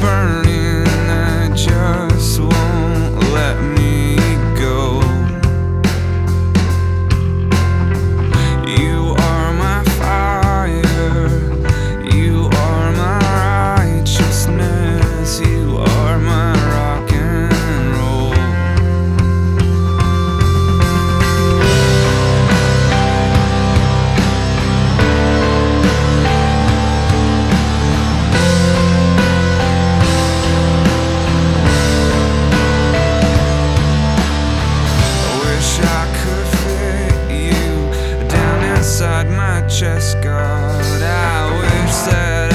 burn. just got. I wish that.